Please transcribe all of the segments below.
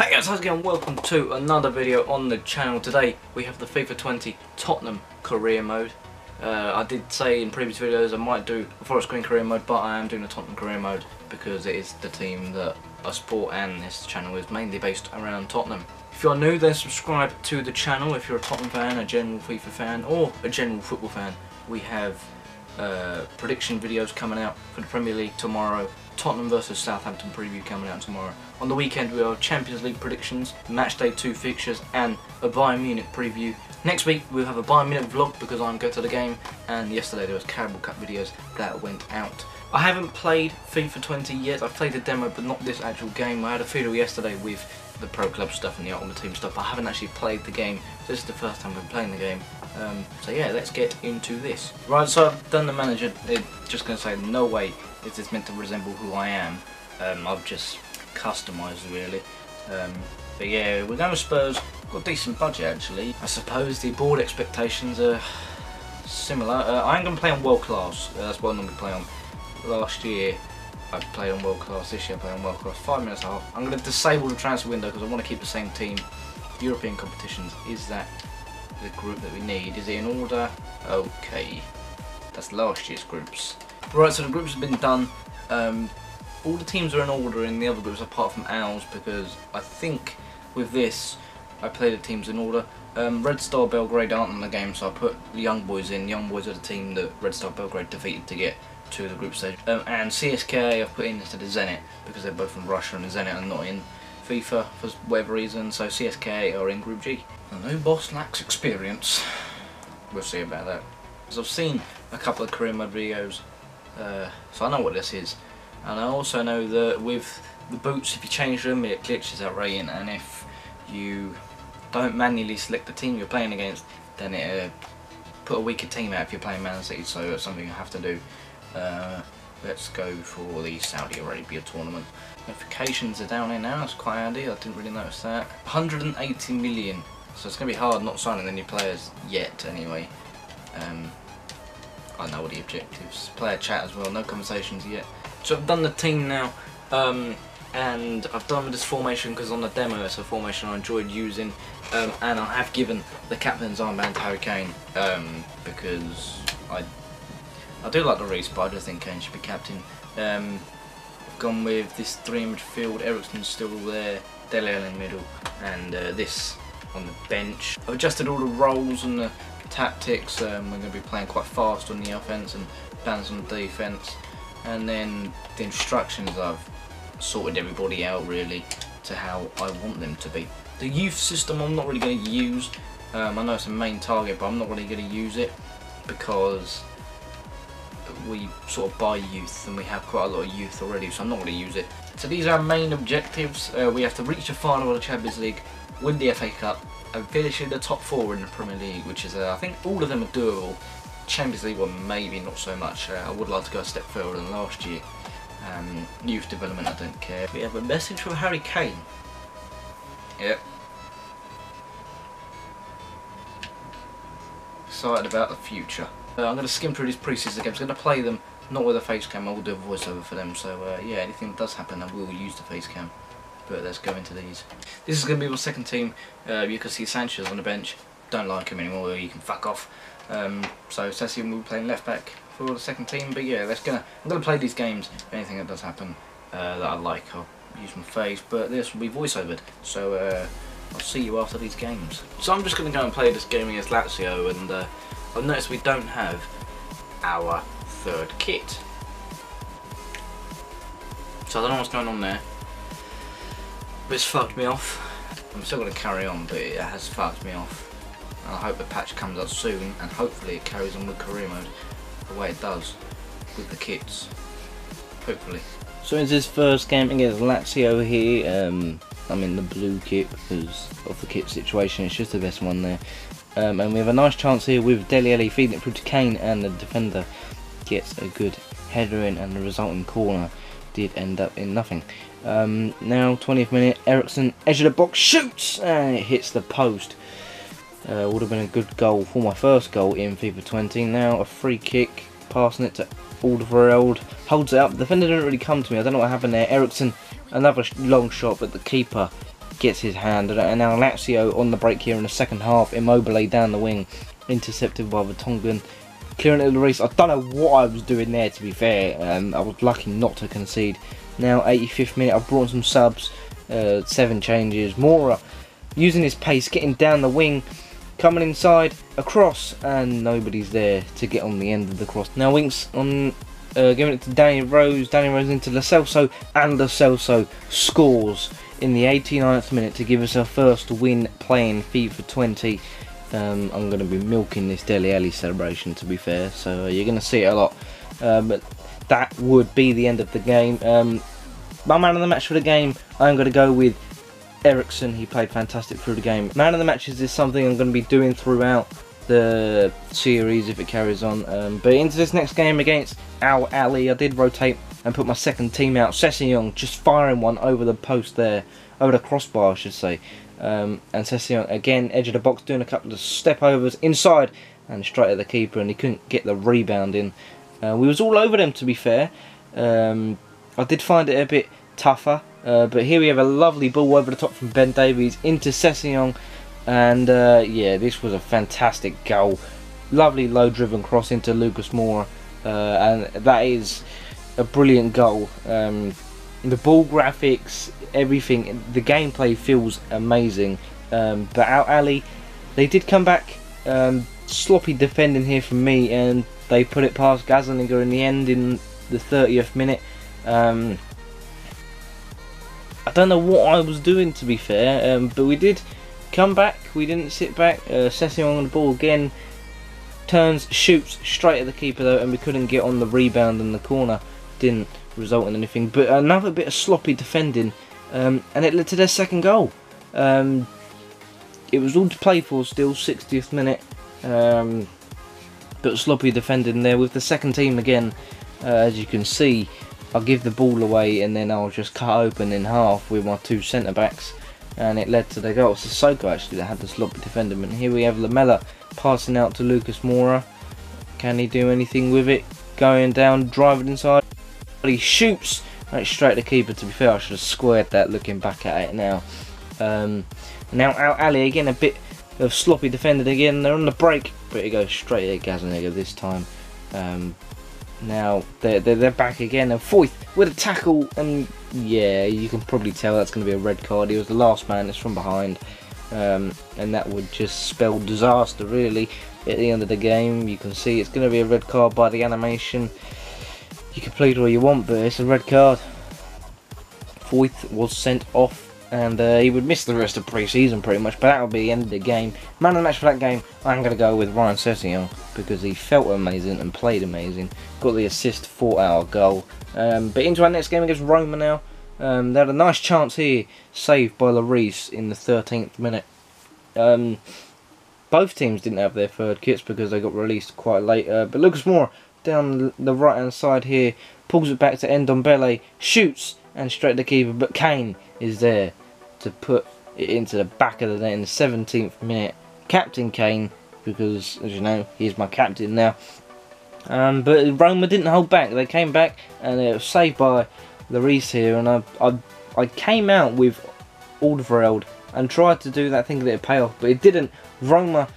Hey guys, how's it going? Welcome to another video on the channel. Today we have the FIFA 20 Tottenham career mode. Uh, I did say in previous videos I might do a Forest Green career mode, but I am doing a Tottenham career mode because it is the team that I support and this channel is mainly based around Tottenham. If you are new then subscribe to the channel if you're a Tottenham fan, a general FIFA fan or a general football fan. We have uh, prediction videos coming out for the Premier League tomorrow. Tottenham versus Southampton preview coming out tomorrow. On the weekend we have Champions League predictions, Match Day 2 fixtures and a Bayern Munich preview. Next week we'll have a Bayern Munich vlog because I'm going to the game and yesterday there was Carabao Cup videos that went out. I haven't played FIFA 20 yet, I've played the demo but not this actual game. I had a fiddle yesterday with the Pro Club stuff and the Ultimate Team stuff. I haven't actually played the game. This is the first time I've been playing the game. Um, so yeah, let's get into this. Right, so I've done the manager. It, just going to say, no way is this meant to resemble who I am. Um, I've just customised really. Um, but yeah, we're going with Spurs. Got decent budget actually. I suppose the board expectations are similar. Uh, I am going to play on world class. Uh, that's what I normally play on. Last year I played on world class. This year I play on world class. Five minutes half. I'm going to disable the transfer window because I want to keep the same team. European competitions. Is that the group that we need? Is it in order? Okay. That's last year's groups. Right, so the groups have been done. Um, all the teams are in order in the other groups apart from ours because I think with this I play the teams in order. Um, Red Star Belgrade aren't in the game so I put the Young Boys in. Young Boys are the team that Red Star Belgrade defeated to get to the group stage. Um, and CSK I've put in instead of Zenit because they're both from Russia and Zenit are not in FIFA for whatever reason so CSK are in Group G. The new boss lacks experience. We'll see about that. Because I've seen a couple of career mode videos uh, so I know what this is. And I also know that with the boots if you change them it glitches out rating and if you don't manually select the team you're playing against then it uh, put a weaker team out if you're playing Man City. So it's something you have to do. Uh, let's go for the Saudi Arabia tournament. Notifications are down here now. That's quite handy. I didn't really notice that. 180 million so it's going to be hard not signing any players yet anyway um, I know all the objectives. Player chat as well, no conversations yet. So I've done the team now, um, and I've done this formation because on the demo it's a formation I enjoyed using, um, and I have given the captain's armband to Harry Kane um, because I I do like the race, but I think Kane should be captain. Um, I've gone with this three midfield, Eriksen's still there, Dele in the middle, and uh, this on the bench. I've adjusted all the roles and the tactics. Um, we're going to be playing quite fast on the offense and balance on the defense. And then the instructions I've sorted everybody out really to how I want them to be. The youth system I'm not really going to use. Um, I know it's a main target, but I'm not really going to use it because we sort of buy youth and we have quite a lot of youth already, so I'm not going to use it. So these are our main objectives. Uh, we have to reach the final of the Champions League, win the FA Cup, and finish in the top four in the Premier League, which is, uh, I think all of them are doable. Champions League one, maybe not so much. Uh, I would like to go a step further than last year. Um, youth development, I don't care. We have a message from Harry Kane. Yep. Excited about the future. Uh, I'm going to skim through these pre-season games. I'm going to play them, not with a face cam. I will do a voiceover for them. So uh, yeah, anything that does happen, I will use the face cam but let's go into these. This is going to be my second team. Uh, you can see Sanchez on the bench. Don't like him anymore. You can fuck off. Um, so Ceci will be playing left back for the second team. But yeah, let's gonna I'm gonna play these games. Anything that does happen uh, that I like, I'll use my face. But this will be voiceovered. So uh, I'll see you after these games. So I'm just gonna go and play this game against Lazio, and uh, I've noticed we don't have our third kit. So I don't know what's going on there. It's fucked me off. I'm still going to carry on, but it has fucked me off. And I hope the patch comes out soon, and hopefully it carries on with career mode the way it does with the kits. Hopefully. So it's his first game against Lazio here. Um, I'm in the blue kit because of the kit situation. It's just the best one there. Um, and we have a nice chance here with Dele Alli feeding it through to Kane, and the defender gets a good header in, and the resulting corner did end up in nothing. Um, now, 20th minute, Eriksen, edge of the box, shoots, and it hits the post. Uh, would have been a good goal for my first goal in FIFA 20. Now, a free kick, passing it to Alderweireld, holds it up. The defender didn't really come to me. I don't know what happened there. Eriksen, another long shot, but the keeper gets his hand. And now Lazio on the break here in the second half. Immobile down the wing, intercepted by Vertonghen. Clearing it to Lloris. I don't know what I was doing there to be fair. Um, I was lucky not to concede. Now 85th minute, I've brought some subs. Uh, seven changes. Moura using his pace, getting down the wing, coming inside, across, and nobody's there to get on the end of the cross. Now Winks on uh, giving it to Danny Rose, Danny Rose into Lo Celso, and Lo Celso scores in the 89th minute to give us our first win playing FIFA 20. Um, I'm going to be milking this Dele Alli celebration to be fair, so you're going to see it a lot. Uh, but that would be the end of the game. Um, my man of the match for the game, I'm going to go with Eriksen. He played fantastic through the game. Man of the matches is something I'm going to be doing throughout the series if it carries on. Um, but into this next game against Al Ahli, I did rotate and put my second team out. Sessegnon just firing one over the post there, over the crossbar I should say. Um, and Sessegnon again, edge of the box, doing a couple of step overs inside and straight at the keeper and he couldn't get the rebound in. Uh, we was all over them to be fair. Um, I did find it a bit tougher. Uh, but here we have a lovely ball over the top from Ben Davies into Sessegnon. And uh, yeah, this was a fantastic goal. Lovely low driven cross into Lucas Moura. Uh, and that is a brilliant goal. Um, the ball graphics, everything, the gameplay feels amazing. Um, but Al Ahli, they did come back. Um, sloppy defending here from me, and they put it past Gazzaniga in the end in the 30th minute. Um, I don't know what I was doing to be fair, um, but we did come back. We didn't sit back. Uh, on the ball again. Turns, shoots straight at the keeper though, and we couldn't get on the rebound in the corner. Didn't result in anything. But another bit of sloppy defending, um, and it led to their second goal. Um, it was all to play for still, 60th minute. Um, but sloppy defending there with the second team again, uh, as you can see. I'll give the ball away and then I'll just cut open in half with my two centre backs and it led to the goal. It's Sissoko actually that had the sloppy defender and here we have Lamela passing out to Lucas Moura. Can he do anything with it? Going down, driving inside. He shoots right straight to keeper. To be fair, I should have squared that looking back at it now. Um, now Al Ahli again a bit of sloppy defended again. They're on the break, but it goes straight at Gazzaniga this time. Um, now they're, they're, they're back again and Foyth with a tackle and yeah you can probably tell that's going to be a red card. He was the last man that's from behind. Um, and that would just spell disaster really. At the end of the game you can see it's going to be a red card by the animation. You can plead all you want but it's a red card. Foyth was sent off and uh, he would miss the rest of pre-season pretty much, but that would be the end of the game. Man of the match for that game, I'm going to go with Ryan Sessegnon because he felt amazing and played amazing. Got the assist for our goal. Um, but into our next game against Roma now. Um, they had a nice chance here, saved by Lloris in the 13th minute. Um, both teams didn't have their third kits because they got released quite late. Uh, but Lucas Moura down the right hand side here, pulls it back to Ndombele, shoots and straight to the keeper, but Kane is there to put it into the back of the net in the 17th minute. Captain Kane, because as you know, he's my captain now. Um, but Roma didn't hold back. They came back and it was saved by Lloris here. And I, I, I came out with Alderweireld and tried to do that thing that it pay off, but it didn't. Roma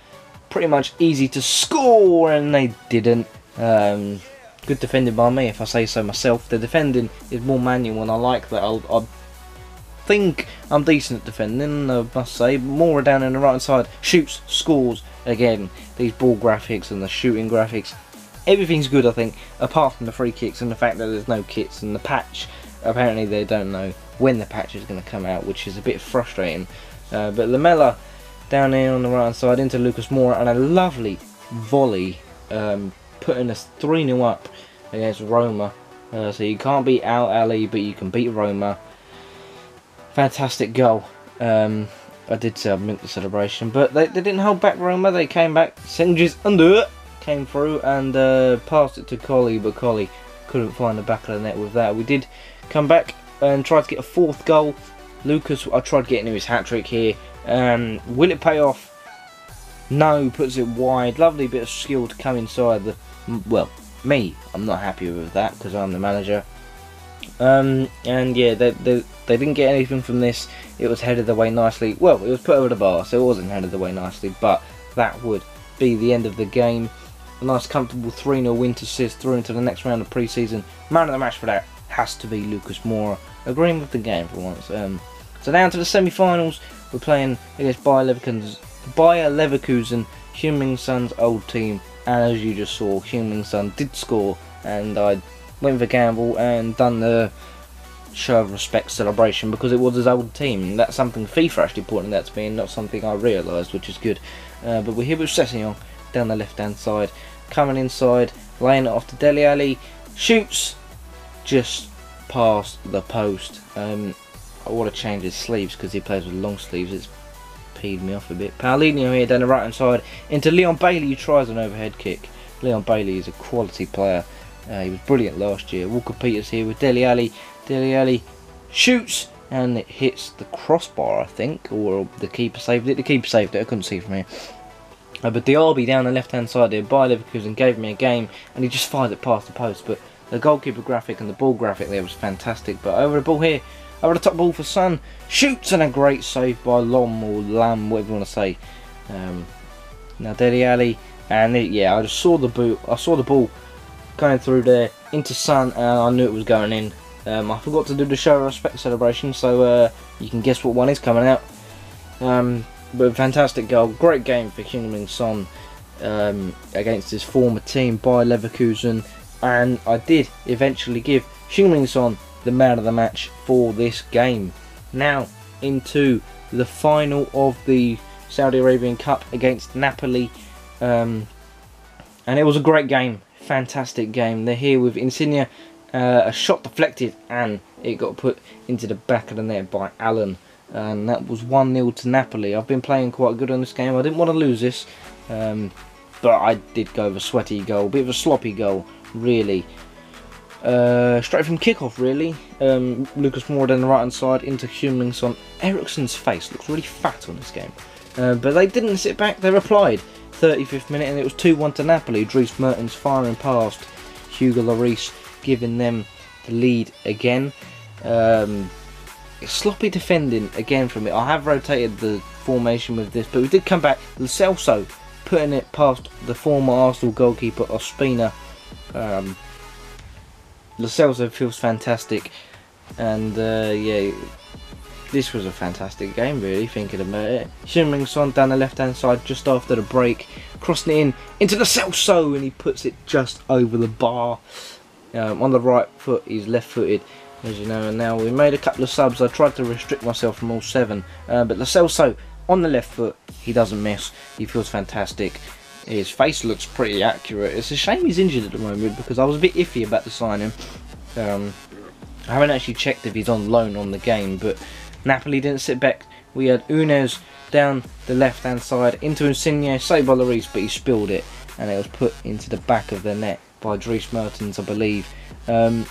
pretty much easy to score, and they didn't. Um, good defending by me, if I say so myself. The defending is more manual, and I like that. I'll, I'll think I'm decent at defending, I must say. More down in the right side. Shoots, scores. Again, these ball graphics and the shooting graphics. Everything's good, I think, apart from the free kicks and the fact that there's no kits and the patch. Apparently, they don't know when the patch is going to come out, which is a bit frustrating. Uh, but Lamela down here on the right hand side into Lucas Moura and a lovely volley um, putting us 3 0 up against Roma. Uh, so you can't beat Al Ahli, but you can beat Roma. Fantastic goal. Um, I did say I'd milk the celebration, but they, they didn't hold back Roma. They came back. Cengiz Ünder it came through and uh, passed it to Colley, but Colley couldn't find the back of the net with that. We did come back and try to get a fourth goal. Lucas, I tried getting his hat trick here. Um, will it pay off? No, puts it wide. Lovely bit of skill to come inside the. Well, me, I'm not happy with that because I'm the manager. Um, and yeah, they, they, they didn't get anything from this. it was headed away nicely. Well, it was put over the bar, so it wasn't headed away nicely, but that would be the end of the game. A nice comfortable 3-0 win to assist through into the next round of pre-season. Man of the match for that has to be Lucas Moura, agreeing with the game for once. Um, so down to the semi-finals, we're playing against Bayer Leverkusen, Bayer Leverkusen, Heung-min Son's old team, and as you just saw, Heung-min Son did score, and I went for gamble and done the show of respect celebration because it was his old team. That's something FIFA actually pointed out to me, and not something I realised, which is good. Uh, but we're here with Sessegnon down the left-hand side, coming inside, laying it off to Dele Alli, shoots just past the post. Um, I want to change his sleeves because he plays with long sleeves. It's peed me off a bit. Paulinho here down the right hand side into Leon Bailey who tries an overhead kick. Leon Bailey is a quality player. Uh, he was brilliant last year. Walker Peters here with Dele Alli. Dele Alli shoots and it hits the crossbar I think or the keeper saved it. The keeper saved it. I couldn't see from here. Uh, but Diaby down the left hand side there by Leverkusen gave me a game and he just fired it past the post but the goalkeeper graphic and the ball graphic there was fantastic but over the ball here over the top ball for Son, Shoots and a great save by Lom or Lamb, whatever you want to say. Um, now Dele Alli, and it, yeah, I just saw the boot. I saw the ball going through there into Son, and I knew it was going in. Um, I forgot to do the show respect celebration, so uh, you can guess what one is coming out. Um, but fantastic goal, great game for Heung-min Son um, against his former team Bayer Leverkusen, and I did eventually give Heung-min Son the man of the match for this game. Now into the final of the Saudi Arabian Cup against Napoli. Um, and it was a great game, fantastic game. They're here with Insigne, uh, a shot deflected and it got put into the back of the net by Allan. And that was 1-0 to Napoli. I've been playing quite good on this game. I didn't want to lose this. Um, but I did go with a sweaty goal. Bit of a sloppy goal, really. Uh, straight from kickoff, really. Um, Lucas Moura on the right hand side into Heung-min Son. Face looks really fat on this game. Uh, but they didn't sit back, they replied. 35th minute, and it was 2 1 to Napoli. Dries Mertens firing past Hugo Lloris, giving them the lead again. Um, sloppy defending again from it. I have rotated the formation with this, but we did come back. Celso putting it past the former Arsenal goalkeeper Ospina. Um, Celso feels fantastic, and uh, yeah, this was a fantastic game, really, thinking about it. Heung-min Son down the left hand side just after the break, crossing it in into the Celso, and he puts it just over the bar. Um, on the right foot, he's left footed, as you know, and now we made a couple of subs. I tried to restrict myself from all seven, uh, but Lo Celso on the left foot, he doesn't miss, he feels fantastic. His face looks pretty accurate. It's a shame he's injured at the moment because I was a bit iffy about the signing. Um, I haven't actually checked if he's on loan on the game, but Napoli didn't sit back. We had Younes down the left hand side into Insigne, saved by Lloris, but he spilled it and it was put into the back of the net by Dries Mertens, I believe. Um,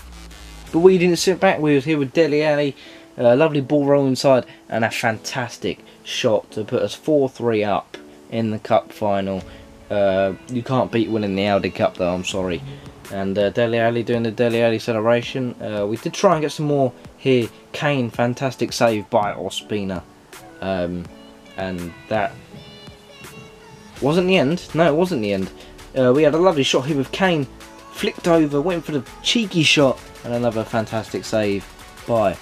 but we didn't sit back, we was here with Dele Alli, a lovely ball roll inside and a fantastic shot to put us 4-3 up in the cup final. Uh, you can't beat winning the Audi Cup though, I'm sorry. And uh, Dele Alli doing the Dele Alli celebration. Uh, we did try and get some more here. Kane, fantastic save by Ospina. Um, and that wasn't the end. No, it wasn't the end. Uh, we had a lovely shot here with Kane. Flicked over, went for the cheeky shot. And another fantastic save by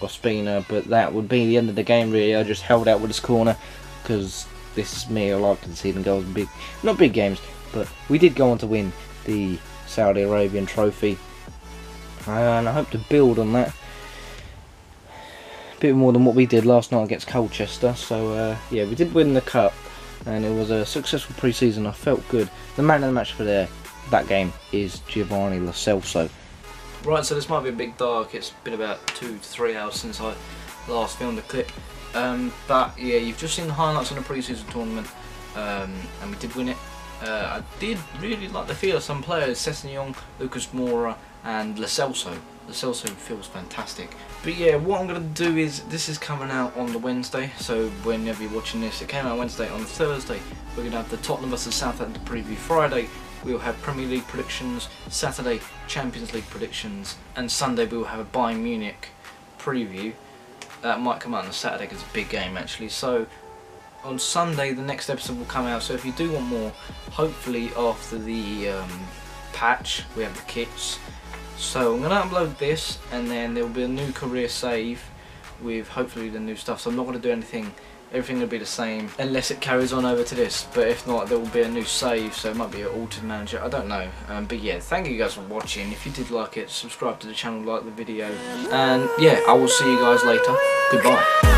Ospina. But that would be the end of the game really. I just held out with this corner because this is me. I like conceding goals in big, not big games, but we did go on to win the Saudi Arabian Trophy, and I hope to build on that a bit more than what we did last night against Colchester. So uh, yeah, we did win the cup, and it was a successful pre-season. I felt good. The man of the match for there that game is Giovanni Lo Celso. Right, so this might be a bit dark. It's been about two to three hours since I last filmed the clip. Um, but yeah, you've just seen the highlights on the pre-season tournament, um, and we did win it. Uh, I did really like the feel of some players, Sessegnon, Lucas Moura, and Lo Celso. Lo Celso feels fantastic. But yeah, what I'm going to do is, this is coming out on the Wednesday, so whenever you're watching this, it came out Wednesday. On Thursday, we're going to have the Tottenham vs Southampton preview. Friday, we'll have Premier League predictions. Saturday, Champions League predictions. And Sunday, we'll have a Bayern Munich preview. that might come out on Saturday because it's a big game actually. So on Sunday the next episode will come out. So if you do want more, hopefully after the um, patch we have the kits. So I'm gonna upload this and then there will be a new career save with hopefully the new stuff. So I'm not gonna do anything. Everything will be the same unless it carries on over to this. But if not, there will be a new save. So it might be an altered manager. I don't know. Um, but yeah, thank you guys for watching. If you did like it, subscribe to the channel, like the video, and yeah, I will see you guys later. Goodbye.